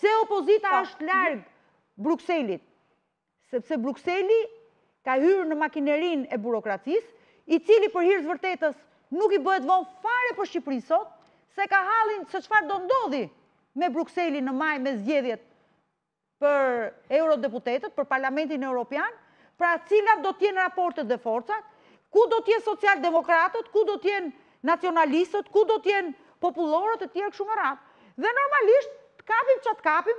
Pse opozita është larg Brukselit? Sepse Brukseli ka hyrë në makinerinë e burokracisë, i cili për hir të së vërtetës nuk i bëhet vonë fare për Shqipërinë sot, se ka hallin se çfarë do ndodhë me Brukselin në maj me zgjedhjet për eurodeputetët, për Parlamentin Europian, pra cilat do të jenë raportet dhe forcat, ku do të jenë socialdemokratët, ku do të jenë nacionalistët, ku do të jenë popullorët e tjerë kështu me radhë. Dhe normalisht të kapim ça të kapim,